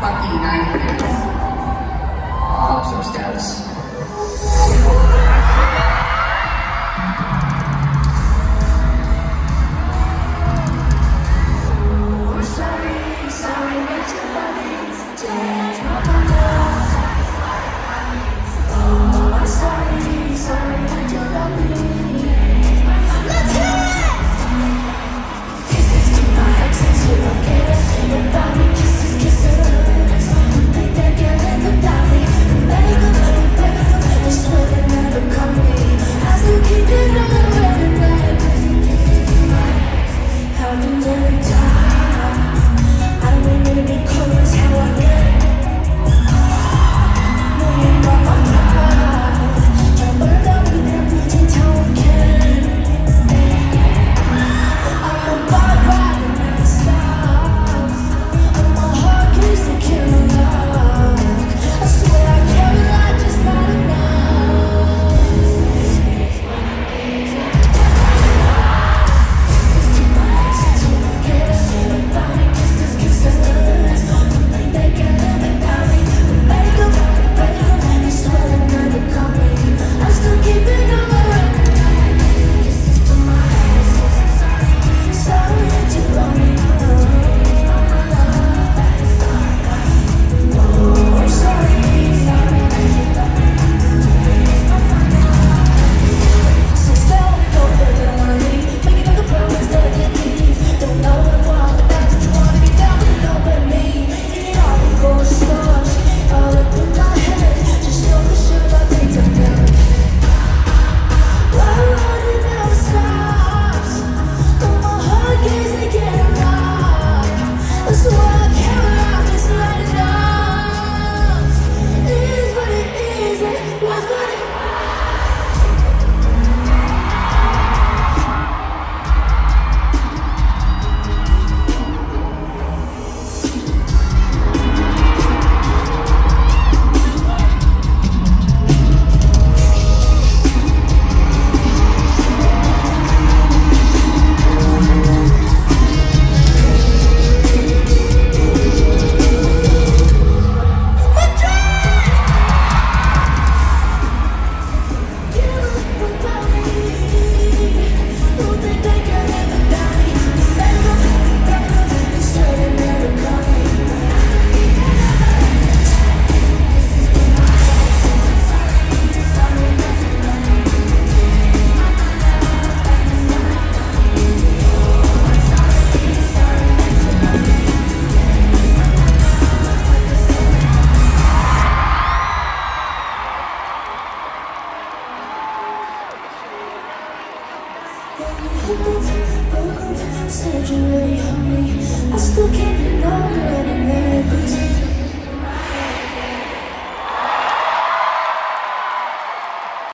fucking nine minutes. Officer status. think Surgery on me, I still can't get over anymore.